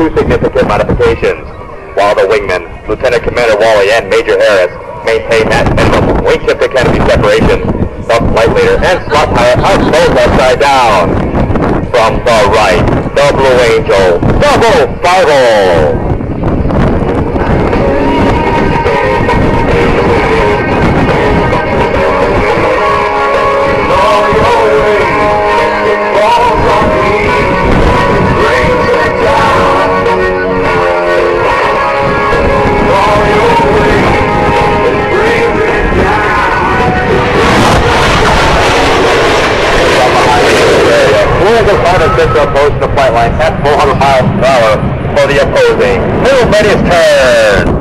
two significant modifications. While the wingmen, Lieutenant Commander Wally and Major Harris, maintain that minimum wingtip to canopy separation, the flight leader and slot pilot are both upside down. From the right, the Blue Angel, double Farvel. And six are opposed to the flight line at 400 miles per hour for the opposing. Little Betty's turn.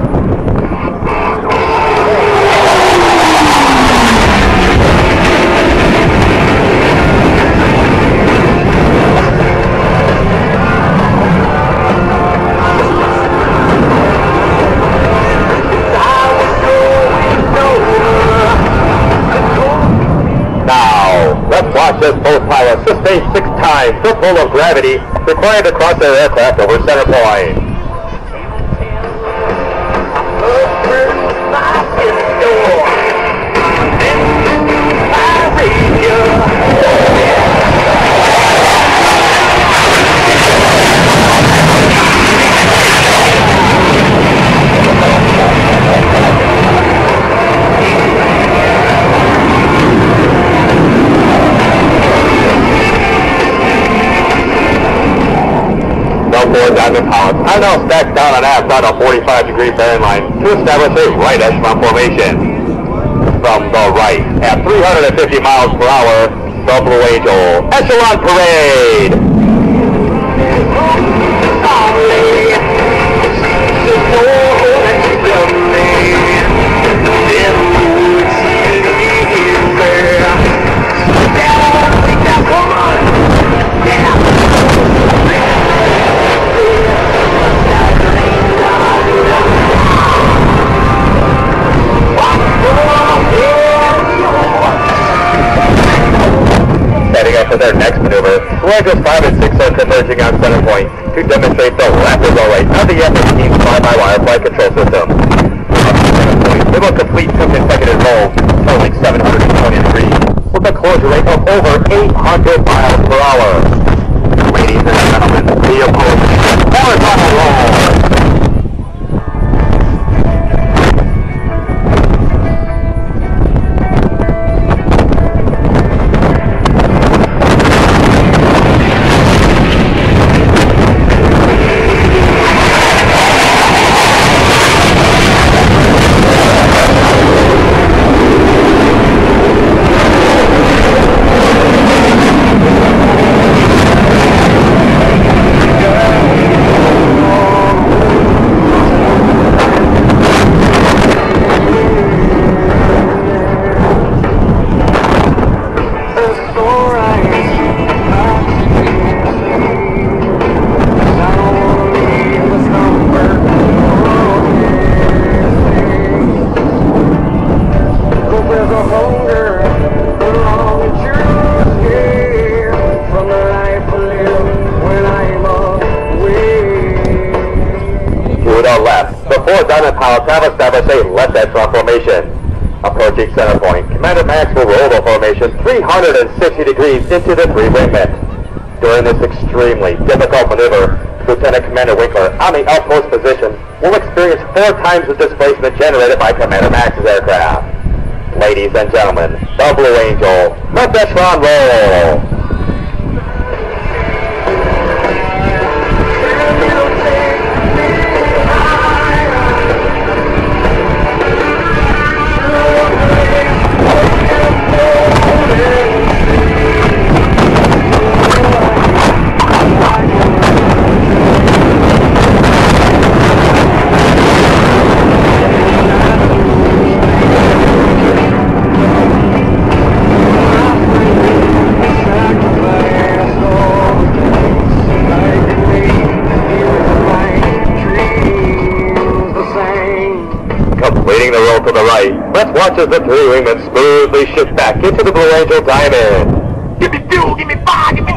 Times pull of gravity required to cross their aircraft over center point. I now stacked down and on a 45 degree bearing line to establish a right echelon formation from the right at 350 miles per hour. The Blue Angel Echelon Parade! Of the F-18 fly-by-wire flight control system. They will complete two consecutive rolls, totaling 720 degrees, with a closure rate of over 800 miles per hour. The left, pilots have established a left echelon formation. Approaching center point, Commander Max will roll the formation 360 degrees into the three wingmen. During this extremely difficult maneuver, Lieutenant Commander Winkler, on the outpost position, will experience four times the displacement generated by Commander Max's aircraft. Ladies and gentlemen, the Blue Angel, left echelon roll. Let's watch as the three wingmen smoothly shift back into the Blue Angel Diamond. Give me fuel, give me fire, give me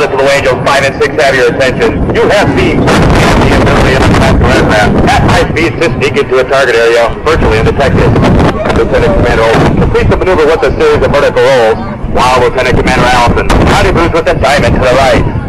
5 and 6 have your attention. You have seen the ability of the aircraft at high speeds to sneak into a target area virtually undetected. Lieutenant Commander Olson completes the maneuver with a series of vertical rolls, while Lieutenant Commander Allison rendezvous with the diamond to the right.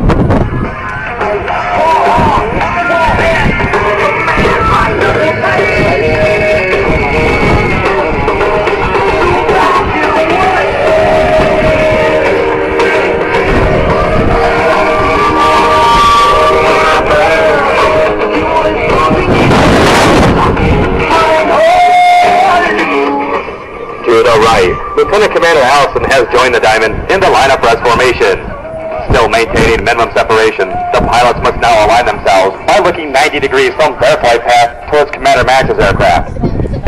Right, Lieutenant Commander Allison has joined the diamond in the line abreast formation. Still maintaining minimum separation, the pilots must now align themselves by looking 90 degrees from their flight path towards Commander Max's aircraft.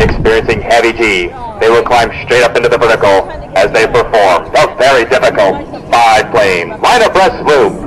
Experiencing heavy G, they will climb straight up into the vertical as they perform a very difficult five-plane line abreast loop.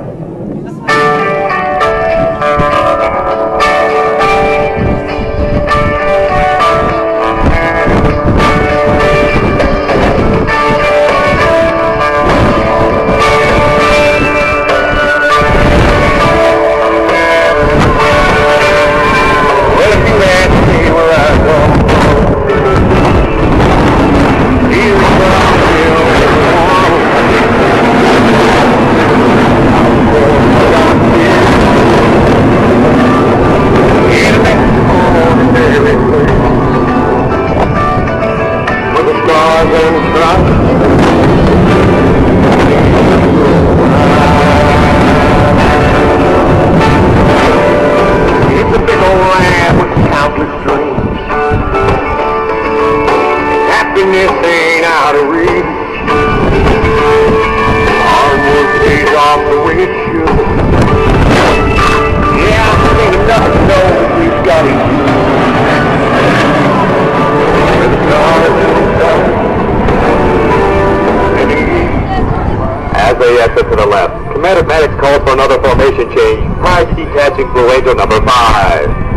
They exit to the left, Commander Maddox calls for another formation change. Prior detaching Blue Angel number 5.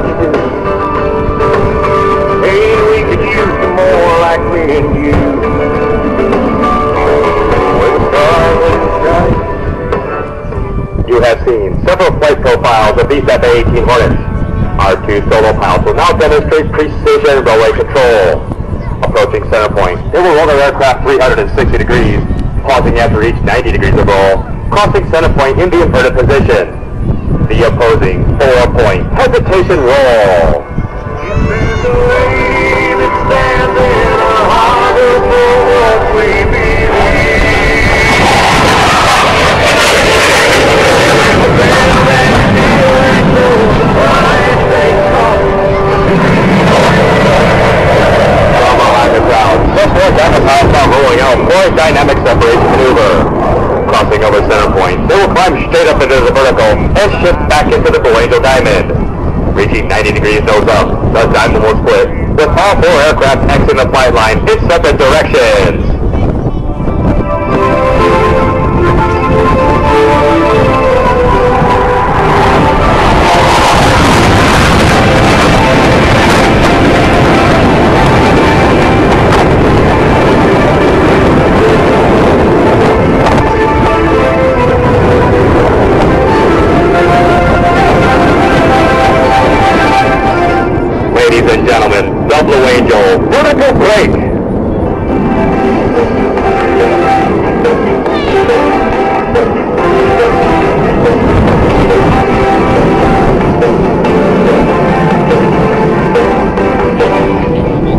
Pride still, hey, we could use some more like and you. You have seen several flight profiles of these FA-18 Hornets. Our two solo pilots will now demonstrate precision railway control. Approaching center point, they will roll their aircraft 360 degrees, pausing after each 90 degrees of roll, crossing center point in the inverted position. The opposing four-point hesitation roll. rolling climb straight up into the vertical and shift back into the Blue Diamond. Reaching 90 degrees nose up, the diamond will split, with all four aircraft exiting the flight line in separate directions. Vertical break.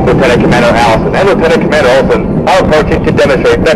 Lieutenant Commander Allison and Lieutenant Commander Olson are approaching to demonstrate that